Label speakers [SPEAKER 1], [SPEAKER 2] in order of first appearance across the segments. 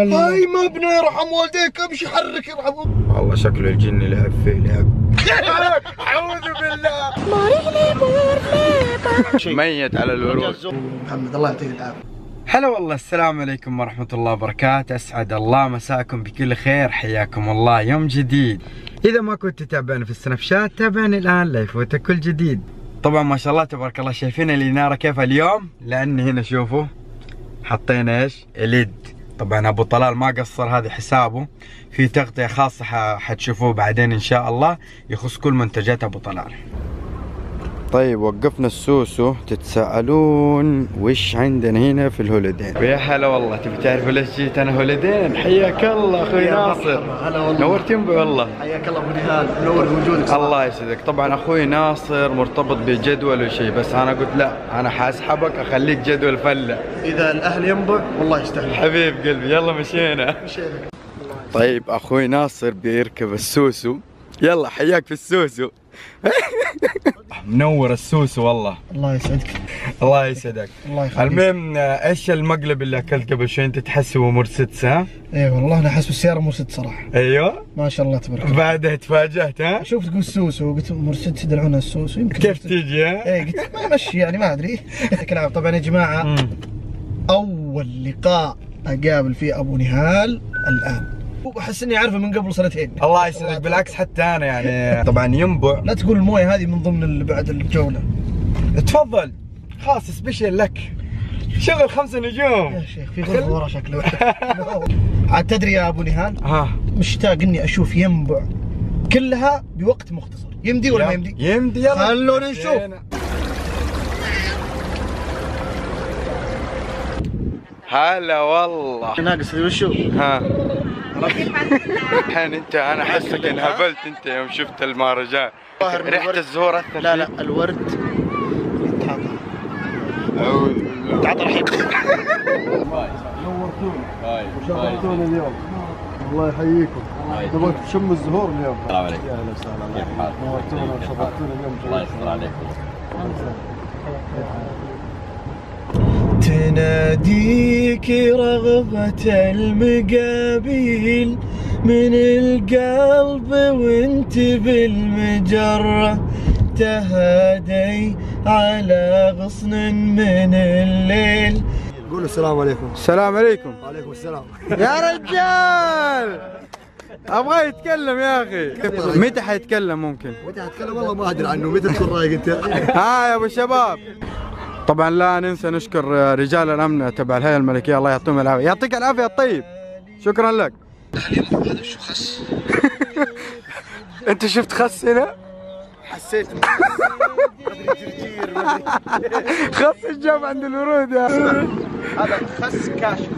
[SPEAKER 1] هاي مبنى يرحم والديك امشي حرك يرحم.
[SPEAKER 2] والله شكله الجن لعب فيه لعب أعوذ بالله. ميت على الورود.
[SPEAKER 1] محمد الله يعطيك العافية.
[SPEAKER 2] هلا والله السلام عليكم ورحمة الله وبركاته. أسعد الله مساكم بكل خير حياكم الله يوم جديد. إذا ما كنت تتابعنا في السنابشات تابعني الآن لا يفوتك كل جديد. طبعا ما شاء الله تبارك الله شايفين الإنارة كيف اليوم؟ لأن هنا شوفوا حطينا إيش؟ اليد. طبعا أبو طلال ما قصر هذه حسابه. في تغطية خاصة ح- حتشوفوه بعدين إن شاء الله. يخص كل منتجات أبو طلال. طيب وقفنا السوسو. تتساءلون وش عندنا هنا في الهوليدين؟ ويا هلا والله. تبي تعرفوا ليش جيت أنا هوليدين؟ حياك الله أخوي
[SPEAKER 1] يا
[SPEAKER 2] ناصر.
[SPEAKER 1] هلا والله.
[SPEAKER 2] نورت ينبع والله.
[SPEAKER 1] حياك الله أبو نهال. منور بوجودك. صراحة.
[SPEAKER 2] الله يسعدك. طبعا أخوي ناصر مرتبط بجدول وشيء بس أنا قلت لا أنا حاسحبك أخليك جدول فلة.
[SPEAKER 1] إذا الأهل ينبع والله يستاهل.
[SPEAKER 2] حبيب قلبي يلا مشينا. طيب أخوي ناصر بيركب السوسو. يلا حياك في السوسو. منور السوسو والله.
[SPEAKER 1] الله يسعدك.
[SPEAKER 2] الله يسعدك.
[SPEAKER 1] الله يخليك.
[SPEAKER 2] المهم إيش المقلب اللي اكلت قبل شوي أنت تحسبه مرسيدس ها؟
[SPEAKER 1] اي والله أنا أحس بالسيارة مرسيدس صراحة.
[SPEAKER 2] أيوه.
[SPEAKER 1] ما شاء الله تبارك الله.
[SPEAKER 2] بعدها تفاجأت ها؟
[SPEAKER 1] شوف تقول سوسو قلت مرسيدس يدلعونها السوسو يمكن
[SPEAKER 2] كيف تيجي ها؟
[SPEAKER 1] إيه قلت ما مشي يعني ما أدري. كلام طبعا يا جماعة
[SPEAKER 2] مم.
[SPEAKER 1] أول لقاء أقابل فيه أبو نهال الآن. واحس إني أعرفه من قبل سنتين.
[SPEAKER 2] الله يسعدك بالعكس حتى أنا يعني طبعا ينبع.
[SPEAKER 1] لا تقول الموية هذه من ضمن اللي بعد الجولة.
[SPEAKER 2] تفضل. خاص سبيشل لك. شغل خمس نجوم.
[SPEAKER 1] يا شيخ في غرفة ورا شكله. عاد تدري يا أبو نهال
[SPEAKER 2] ها.
[SPEAKER 1] مشتاق إني أشوف ينبع كلها بوقت مختصر. يمدي ولا ما يمدي؟
[SPEAKER 2] يمدي يلا.
[SPEAKER 1] خلونا نشوف.
[SPEAKER 2] هلا والله.
[SPEAKER 1] ناقص وشو؟
[SPEAKER 2] ها. الحين انت أنا احسك انهبلت انت يوم شفت المهرجان.
[SPEAKER 1] الورد.
[SPEAKER 2] الزهور اثر
[SPEAKER 1] لا لا؟ الورد
[SPEAKER 2] اعوذ بالله
[SPEAKER 1] تعاطى الحين.
[SPEAKER 3] شرفتونا اليوم الله يحييكم. نبغى تشم الزهور اليوم؟
[SPEAKER 4] السلام عليكم.
[SPEAKER 3] يا أهلا وسهلا.
[SPEAKER 4] كيف حالك؟
[SPEAKER 3] نورتونا وشرفتونا؟ اليوم.
[SPEAKER 4] الله يستر عليكم.
[SPEAKER 1] تناديك رغبة المقابل من القلب وانت بالمجرة تهادي على غصن من الليل.
[SPEAKER 3] قولوا السلام عليكم.
[SPEAKER 2] السلام عليكم.
[SPEAKER 3] وعليكم السلام.
[SPEAKER 2] يا رجال! أبغى يتكلم يا أخي. متى حيتكلم ممكن؟
[SPEAKER 3] متى اتكلم والله ما أدري عنه. متى تكون رايق أنت؟
[SPEAKER 2] ها يا أبو الشباب طبعا لا ننسى نشكر رجال الأمن تبع الهيئة الملكية. الله يعطيهم العافية. يعطيك العافية الطيب شكرا لك.
[SPEAKER 1] هذا شو خس
[SPEAKER 2] أنت شفت خس هنا؟
[SPEAKER 1] حسيت.
[SPEAKER 2] خس الجاب عند الورود يا.
[SPEAKER 1] هذا خس كاشف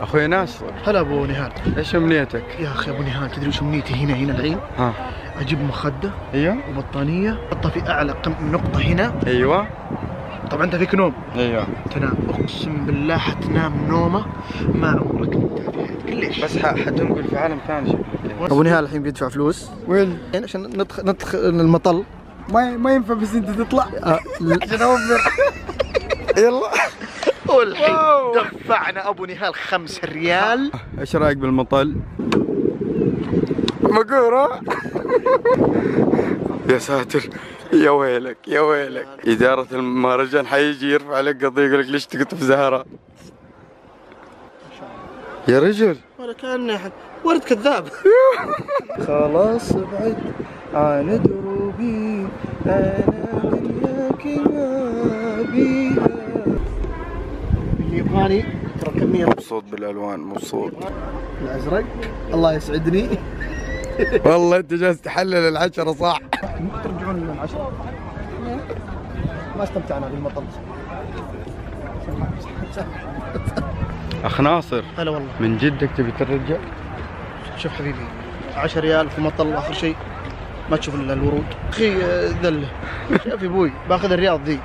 [SPEAKER 2] أخوي ناصر.
[SPEAKER 1] هلا أبو نهال
[SPEAKER 2] إيش أمنيتك؟
[SPEAKER 1] يا أخي أبو نهال تدري وش أمنيتي هنا هنا الحين؟
[SPEAKER 2] ها.
[SPEAKER 1] أجيب مخدة
[SPEAKER 2] أيوه.
[SPEAKER 1] وبطانية. احطها في أعلى قم- نقطة هنا.
[SPEAKER 2] أيوه.
[SPEAKER 1] طبعا أنت فيك نوم.
[SPEAKER 2] أيوه.
[SPEAKER 1] تنام. أقسم بالله حتنام نومة ما عمرك نمتها في حياتك. ليش؟
[SPEAKER 2] بس حتنقل في عالم ثاني. شكلك
[SPEAKER 1] ابو نهال الحين بيدفع فلوس؟
[SPEAKER 2] وين؟
[SPEAKER 1] يعني عشان ندخل ندخل المطل.
[SPEAKER 2] ما ما ينفع بس أنت تطلع.
[SPEAKER 1] عشان أوفر.
[SPEAKER 2] يلا.
[SPEAKER 1] والحين. دفعنا أبو نهال خمس ريال.
[SPEAKER 2] إيش رأيك بالمطل؟ مقورة يا ساتر يا ويلك يا ويلك. إدارة المهرجان حيجي يرفع عليك قضية يقول لك ليش تقط في زهرة؟ يا رجل.
[SPEAKER 1] ولا كان ورد كذاب. خلاص بعد عن دروبي أنا دنياك ما بيها. اللي يبغاني ترى كمية
[SPEAKER 2] مبسوط بالألوان مبسوط
[SPEAKER 1] الأزرق. الله يسعدني.
[SPEAKER 2] والله أنت جالس تحلل العشرة صح.
[SPEAKER 1] ممكن ترجعون من العشرة. ما استمتعنا بالمطر.
[SPEAKER 2] أخ ناصر
[SPEAKER 1] هلا والله.
[SPEAKER 2] من جدك تبي ترجع؟
[SPEAKER 1] شوف حبيبي 10 ريال في مطل آخر شيء. ما تشوف إلا الورود. أخي ذله شوف يا أبوي باخذ الرياض ذي.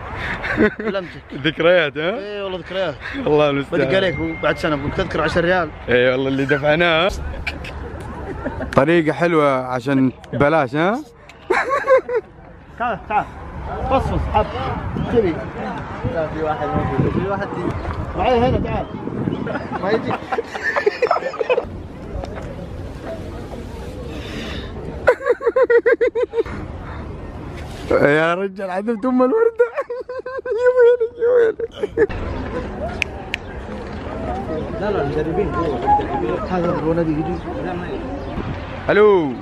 [SPEAKER 1] علمتك
[SPEAKER 2] ذكريات ها؟
[SPEAKER 1] اي والله ذكريات.
[SPEAKER 2] الله المستعان.
[SPEAKER 1] بدق عليك بعد سنة بقول تذكر 10 ريال.
[SPEAKER 2] اي والله اللي دفعناه. طريقة حلوة عشان بلاش ها؟
[SPEAKER 1] تعال تعال. فصفص حب تبي لا في واحد موجود في واحد معي هنا تعال. ما يجي.
[SPEAKER 2] يا رجال عذبت أم الوردة. يا ويلك يا ويلك
[SPEAKER 1] هذا هو نادي جديد
[SPEAKER 2] ألو.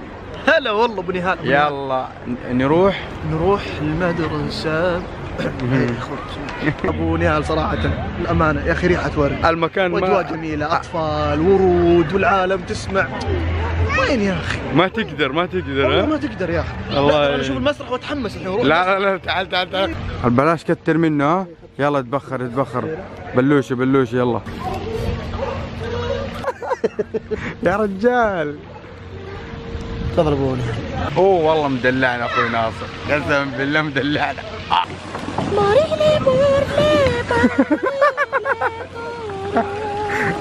[SPEAKER 1] هلا والله أبو نهال.
[SPEAKER 2] يلا نروح؟
[SPEAKER 1] نروح المدرسة إيه،. أبو نهال صراحة الأمانة. يا أخي ريحة ورد
[SPEAKER 2] المكان
[SPEAKER 1] وأجواء
[SPEAKER 2] ما
[SPEAKER 1] جميلة أطفال ورود والعالم تسمع. وين يا أخي؟
[SPEAKER 2] ما تقدر ما تقدر
[SPEAKER 1] والله ما تقدر يا أخي.
[SPEAKER 2] الله يعين.
[SPEAKER 1] أشوف المسرح وأتحمس الحين
[SPEAKER 2] لا لا لا تعال تعال تعال. البلاش كتر منه ها؟ يلا تبخر تبخر. بلوشة بلوشة يلا. يا رجال.
[SPEAKER 1] تفضل أبو
[SPEAKER 2] اوه والله مدلعنا أخوي ناصر. قسما بالله مدلعنا.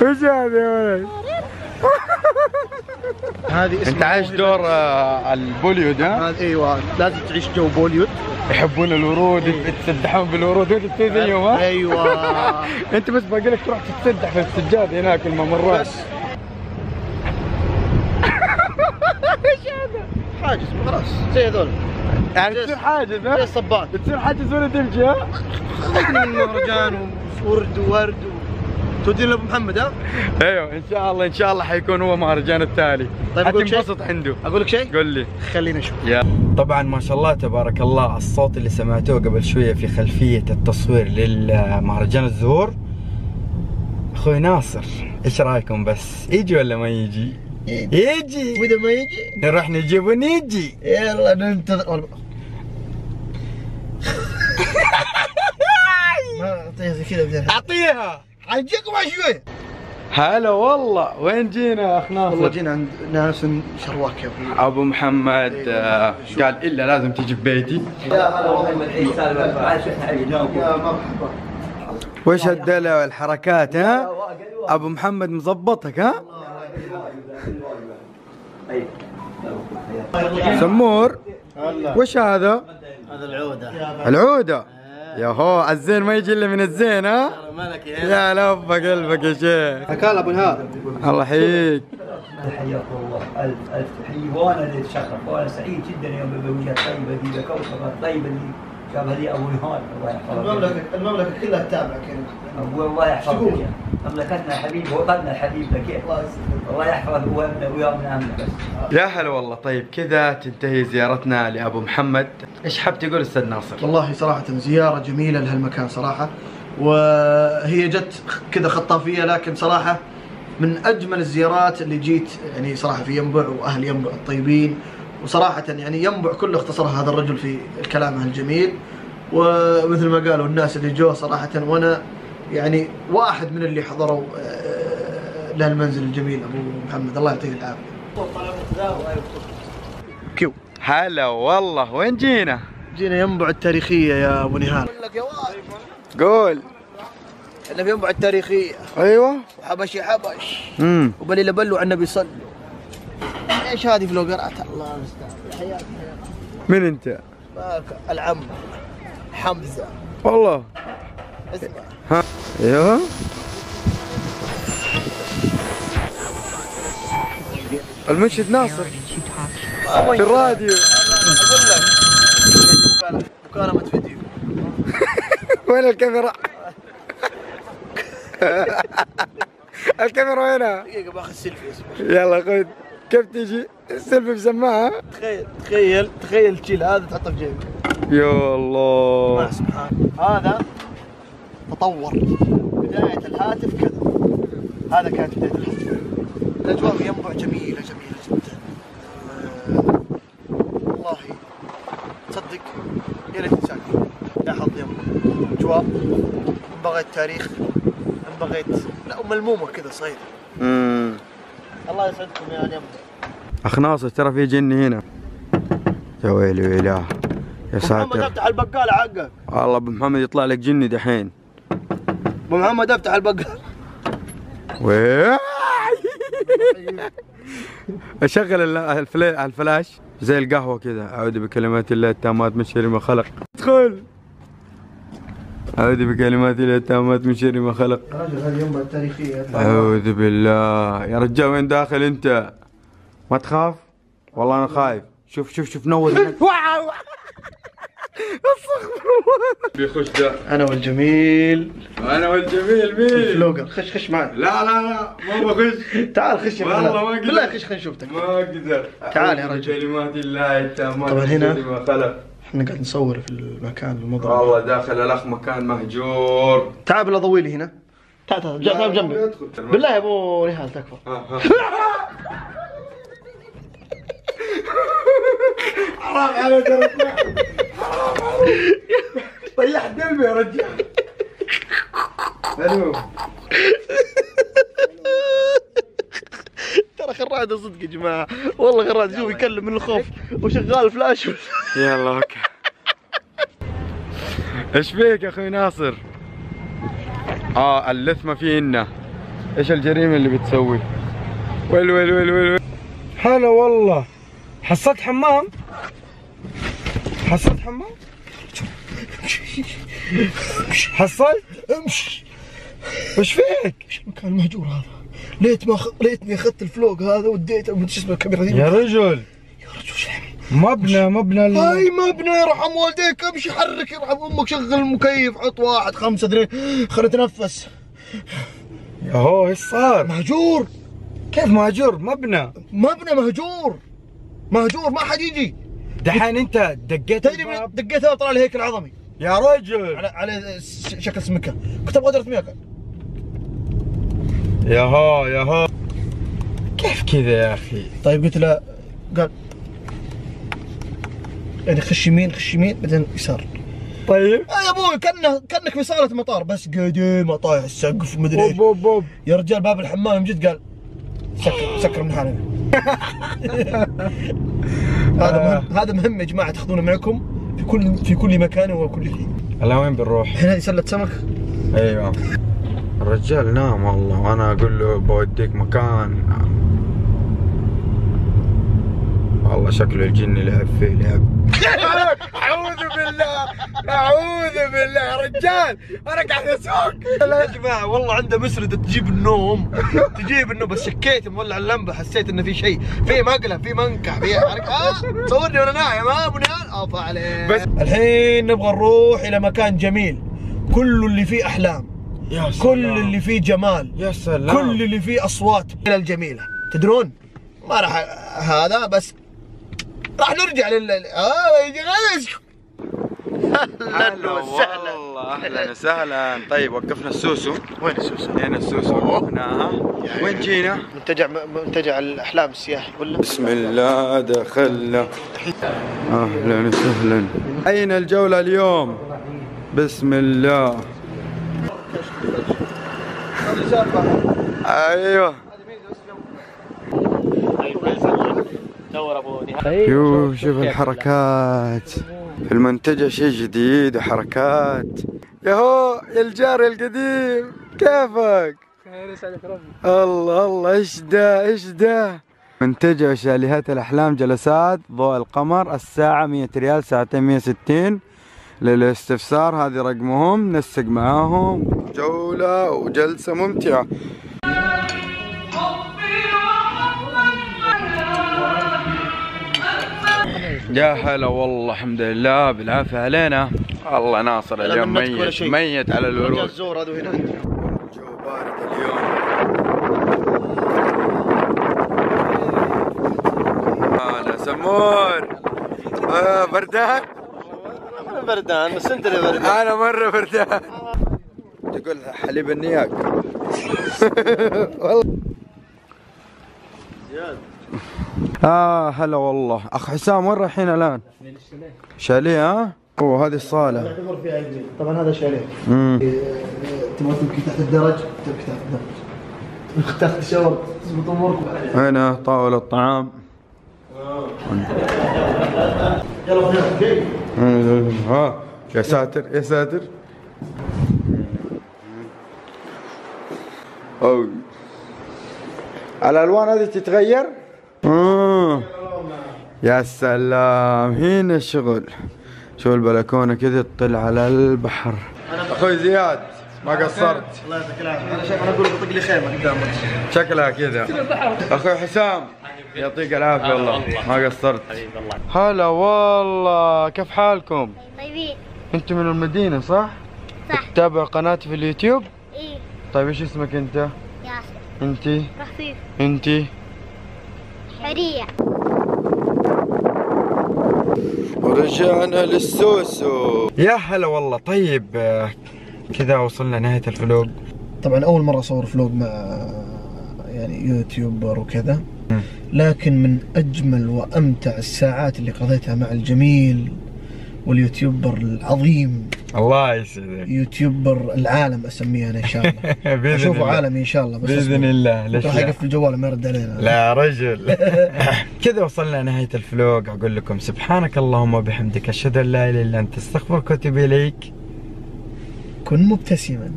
[SPEAKER 2] وش هذا يا ولد؟
[SPEAKER 1] هذه اسمها
[SPEAKER 2] أنت عايش. دور آه، البوليود ها؟
[SPEAKER 1] إيوه. لازم تعيش جو بوليود.
[SPEAKER 2] يحبون الورود يتسدحون بالورود. وانت تسوي زيهم ها؟
[SPEAKER 1] إيوه.
[SPEAKER 2] أنت بس باقي لك تروح تتسدح في السجاد هناك الممرات.
[SPEAKER 1] بس. حاجز خلاص زي هذول
[SPEAKER 2] يعني تصير حاجز
[SPEAKER 1] زي
[SPEAKER 2] ها؟
[SPEAKER 1] الصباط
[SPEAKER 2] تصير حاجز ولا تمشي ها؟
[SPEAKER 1] خلينا من مهرجان وورد وورد. تودينا لأبو محمد ها؟
[SPEAKER 2] أيوه إن شاء الله إن شاء الله حيكون هو مهرجان التالي
[SPEAKER 1] طيب شيء؟
[SPEAKER 2] حتنبسط عنده
[SPEAKER 1] أقول لك شيء؟
[SPEAKER 2] قول لي
[SPEAKER 1] خلينا نشوف
[SPEAKER 2] يا طبعا ما شاء الله تبارك الله الصوت اللي سمعتوه قبل شوية في خلفية التصوير للمهرجان الزهور أخوي ناصر إيش رأيكم بس يجي ولا ما يجي؟ يجي
[SPEAKER 1] وإذا ما يجي.
[SPEAKER 2] نروح نجيبه نيجي
[SPEAKER 1] يلا ننتظر ما أعطيها زي كذا أعطيها. بعد شوي.
[SPEAKER 2] هلا والله. وين جينا يا أخ
[SPEAKER 1] والله
[SPEAKER 2] ناصر؟
[SPEAKER 1] جينا عند ناس شرواك يا أبوي
[SPEAKER 2] أبو محمد آه، قال إلا لازم تجي ببيتي
[SPEAKER 1] يا مرحبا.
[SPEAKER 2] وش الدلع والحركات ها؟ أبو محمد مظبطك ها؟ سمور وش هذا؟
[SPEAKER 1] هذا العودة.
[SPEAKER 2] العودة. يا هو الزين ما يجي إلا من الزين ها؟
[SPEAKER 1] مالك
[SPEAKER 2] يا لبى قلبك يا شيخ.
[SPEAKER 1] حكال أبو نهار.
[SPEAKER 2] الله يحييك.
[SPEAKER 4] حياكم الله. ألف ألف تحية. وأنا اللي أتشرف وأنا سعيد جدا يوم بوجه الطيبه دي بكوثر الطيبه دي شاف هذه ابو نهال الله يحفظك.
[SPEAKER 1] المملكة المملكة كلها تتابعك هنا
[SPEAKER 4] أبو الله يحفظك. مملكتنا حبيب وطننا الحبيب لك.
[SPEAKER 1] الله
[SPEAKER 4] يحفظ ويامنا امنا بس.
[SPEAKER 2] يا هلا والله. طيب كذا تنتهي زيارتنا لأبو محمد. إيش حاب تقول أستاذ ناصر؟
[SPEAKER 1] والله صراحة زيارة جميلة لهالمكان صراحة. وهي جت كذا خطافية لكن صراحة من أجمل الزيارات اللي جيت يعني صراحة في ينبع وأهل ينبع الطيبين. وصراحة يعني ينبع كله اختصرها هذا الرجل في كلامه الجميل. ومثل ما قالوا الناس اللي جو صراحة وأنا يعني واحد من اللي حضروا آه، لهالمنزل الجميل أبو محمد. الله يعطيه العافية. كيو.
[SPEAKER 2] هلا والله. وين جينا؟
[SPEAKER 1] جينا ينبع التاريخية يا أبو نهال لك يا
[SPEAKER 2] قول.
[SPEAKER 1] إحنا في ينبع التاريخية.
[SPEAKER 2] أيوه.
[SPEAKER 1] وحبشي حبش.
[SPEAKER 2] امم
[SPEAKER 1] وبليله بلوا على النبي صلوا إيش هذه فلوقرات الله المستعان. حياك
[SPEAKER 2] من
[SPEAKER 1] أنت؟ العم حمزة.
[SPEAKER 2] والله.
[SPEAKER 1] اسمع.
[SPEAKER 2] ها. أيوه. المنشد ناصر. في الراديو.
[SPEAKER 1] أقول لك مكالمة- مكالمة فيديو.
[SPEAKER 2] وين الكاميرا؟ الكاميرا وينها؟
[SPEAKER 1] دقيقة باخذ سيلفي
[SPEAKER 2] يلا خذ. كيف تجي؟ السيلفي بسماعة
[SPEAKER 1] تخيل تخيل تخيل تشيل هذا تحطه في جيبك.
[SPEAKER 2] يا
[SPEAKER 1] ما
[SPEAKER 2] الله
[SPEAKER 1] سبحان هذا تطور. بداية الهاتف كذا. هذا كانت بداية الهاتف. الأجواء في ينبع جميلة جميلة جدا. آه، والله تصدق يا ليت تسافر يا حظ ينبع أجواء. إن بغيت تاريخ إن بغيت لا ملمومة كذا صغيرة.
[SPEAKER 2] امم
[SPEAKER 1] الله يسعدكم يا ينبع
[SPEAKER 2] اخ ناصر ترى في جني هنا. يا ويلي ويلاه يا
[SPEAKER 1] محمد
[SPEAKER 2] ساتر.
[SPEAKER 1] أفتح البقالة حقك.
[SPEAKER 2] والله أبو محمد يطلع لك جني دحين.
[SPEAKER 1] أبو محمد أفتح البقالة
[SPEAKER 2] ويه أشغل ال- الفلا- الفلاش. زي القهوة كذا. أعوذ بكلمات الله التامات من شر ما خلق. ادخل. أعوذ بكلمات الله التامات من شر ما خلق.
[SPEAKER 1] يا رجل هذه ينبع التاريخية
[SPEAKER 2] أعوذ بالله. يا رجال وين داخل أنت؟ ما تخاف؟ والله أنا خايف. شوف شوف شوف نور. واو استغفر الله بيخش ده
[SPEAKER 1] أنا والجميل.
[SPEAKER 2] أنا والجميل مين؟
[SPEAKER 1] فلوجر خش خش معي
[SPEAKER 2] لا لا لا ما بخش.
[SPEAKER 1] تعال خش
[SPEAKER 2] والله. ما أقدر.
[SPEAKER 1] بالله خش خلينا نشوفك
[SPEAKER 2] ما أقدر
[SPEAKER 1] تعال يا رجل.
[SPEAKER 2] بكلمات الله التامات
[SPEAKER 1] طبعاً
[SPEAKER 2] من
[SPEAKER 1] هنا-
[SPEAKER 2] شر ما خلق.
[SPEAKER 1] إحنا قاعد نصور في المكان المضرب.
[SPEAKER 2] والله داخل الأخ مكان مهجور.
[SPEAKER 1] تعال بالله ضوي لي هنا. تعال تعال جا- تعال جنبي. بالله يا أبو نهال تكفى.
[SPEAKER 2] ها، ها. حرام عليك يا رجال. حرام عليك طيحت قلبي يا رجال.
[SPEAKER 1] ترى خراده صدق يا جماعة. والله خراده شوف يكلم من الخوف وشغال فلاش.
[SPEAKER 2] يلا أوكي. إيش فيك يا أخوي ناصر؟ آه اللثمة فينا إيش الجريمة اللي بتسوي؟ ويل ويل ويل ويل. هلا والله حصلت حمام؟ حصلت حمام؟ حصلت؟
[SPEAKER 1] امشي
[SPEAKER 2] وش فيك؟
[SPEAKER 1] إيش المكان المهجور هذا ليت ما خ... ليتني أخذت الفلوق هذا وديته شو اسمه الكاميرا
[SPEAKER 2] يا رجل؟ مبنى مبنى ال-
[SPEAKER 1] هاي مبنى يرحم والديك امشي حرك يرحم أمك شغل المكيف حط واحد خمسة اثنين خلينا نتنفس
[SPEAKER 2] هو إيش صار؟
[SPEAKER 1] مهجور.
[SPEAKER 2] كيف مهجور؟ مبنى؟
[SPEAKER 1] مبنى مهجور. مهجور ما حد يجي.
[SPEAKER 2] دحين انت دقيت
[SPEAKER 1] تدري من؟ دقيت طلع لي هيكل عظمي
[SPEAKER 2] يا رجل.
[SPEAKER 1] على على شكل سمكه كنت أبغى أدرس مياه
[SPEAKER 2] يا هو يا هو. كيف كذا يا أخي؟
[SPEAKER 1] طيب قلت له قال يعني خش يمين خش يمين بعدين يسار.
[SPEAKER 2] طيب.
[SPEAKER 1] آه يا أبوي كانه كأنك في صالة مطار بس قديمه طايح السقف مدري إيش.
[SPEAKER 2] بوب بوب. بوب
[SPEAKER 1] يا رجال باب الحمام جد قال سكر سكر من حالنا هذا مهم هذا مهم يا جماعة تاخذونه معكم في كل في كل مكان وكل حين
[SPEAKER 2] على وين بنروح؟
[SPEAKER 1] الحين هذه سله سمك؟
[SPEAKER 2] أيوه. الرجال نام والله وأنا أقول له بوديك مكان. والله شكله الجن لعب فيه لعب أعوذ بالله أعوذ بالله. يا رجال أنا قاعد
[SPEAKER 1] أسوق. يا جماعة والله عنده مسرده تجيب النوم. تجيب النوم بس شكيت مولع اللمبة حسيت إنه في شيء. في مقلب في منكح في حركة. آه صورني وأنا نايم. ها أبو نهال أوف عليك.
[SPEAKER 2] بس-
[SPEAKER 1] الحين نبغى نروح إلى مكان جميل. كل اللي فيه أحلام.
[SPEAKER 2] يا
[SPEAKER 1] كل اللي فيه جمال.
[SPEAKER 2] يا سلام.
[SPEAKER 1] كل اللي فيه أصوات الجميلة. تدرون؟ ما راح هذا بس راح نرجع لل آه يا. أهلا وسهلا.
[SPEAKER 2] أهلا وسهلا. طيب وقفنا السوسو.
[SPEAKER 1] وين السوسو؟
[SPEAKER 2] هنا السوسو وقفناها. وين جينا؟
[SPEAKER 1] منتجع منتجع الأحلام السياحي. ولا
[SPEAKER 2] بسم الله دخلنا. أهلا وسهلا. أين الجولة اليوم؟ بسم الله. أيوه. شوف شوف الحركات. في المنتجع شيء جديد وحركات ياهو يا الجار القديم. كيفك؟ الله الله. إيش ده؟ إيش ده؟ منتجع شاليهات الأحلام جلسات ضوء القمر الساعة 100 ريال ساعتين 160 للاستفسار هذه رقمهم. نسق معاهم. جولة وجلسة ممتعة. يا هلا والله الحمد لله بالعافية. علينا؟ الله ناصر اليوم ميت. ميت على الورود.
[SPEAKER 1] الزور هذا هنا
[SPEAKER 2] الجو بارد اليوم هلا سمور. آه بردان
[SPEAKER 1] أنا بردان بس أنت اللي بردان
[SPEAKER 2] أنا مرة بردان تقول حليب النياق. والله آه هلا والله. أخ حسام وين رايحين الآن؟ شاليه ها؟ أوه هذه الصالة.
[SPEAKER 1] يعتبر فيها جديد. طبعا هذا شاليه.
[SPEAKER 2] امم
[SPEAKER 1] تبغى تبكي تحت الدرج؟ تبكي تحت الدرج. تاخذ شاور تزبط امورك
[SPEAKER 2] هنا طاولة الطعام.
[SPEAKER 1] يلا
[SPEAKER 2] ها يا ساتر يا ساتر. أو الألوان هذه تتغير؟ آه. يا سلام. هنا الشغل. شوف البلكونة كذا تطل على البحر. أخوي زياد ما قصرت.
[SPEAKER 1] الله يعطيك العافية. أنا شايف أنا أقول بطق لي خيمة قدامك.
[SPEAKER 2] شكلها كذا. أخوي حسام يعطيك العافية والله ما قصرت. هلا والله. كيف حالكم؟
[SPEAKER 5] طيبين.
[SPEAKER 2] أنتم من المدينة صح؟
[SPEAKER 5] صح.
[SPEAKER 2] تتابع قناتي في اليوتيوب؟
[SPEAKER 5] إيه.
[SPEAKER 2] طيب إيش اسمك أنت؟
[SPEAKER 5] ياسر.
[SPEAKER 2] انتي؟
[SPEAKER 5] رفيف
[SPEAKER 2] انتي؟
[SPEAKER 5] حرية
[SPEAKER 2] ورجعنا للسوسو. يا هلا والله. طيب آه، كذا وصلنا نهاية ال vlog.
[SPEAKER 1] طبعا أول مرة أصور vlog مع يعني يوتيوبر وكذا. لكن من أجمل وأمتع الساعات اللي قضيتها مع الجميل واليوتيوبر العظيم.
[SPEAKER 2] الله يسعدك.
[SPEAKER 1] يوتيوبر العالم أسميه أنا إن شاء الله.
[SPEAKER 2] بإذن
[SPEAKER 1] أشوفه
[SPEAKER 2] الله.
[SPEAKER 1] عالمي إن شاء الله بس بإذن.
[SPEAKER 2] الله ليش
[SPEAKER 1] راح؟ يقفل جواله ما يرد علينا.
[SPEAKER 2] لا رجل. كذا وصلنا نهاية ال vlog. أقول لكم سبحانك اللهم وبحمدك أشهد أن لا إله إلا أنت أستغفرك وأتوب إليك.
[SPEAKER 1] كن مبتسما.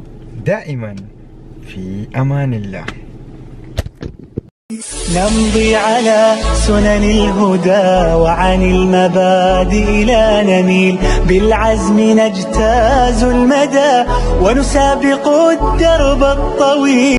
[SPEAKER 2] دائما في أمان الله.
[SPEAKER 6] نمضي على سنن الهدى وعن المبادئ لا نميل. بالعزم نجتاز المدى ونسابق الدرب الطويل.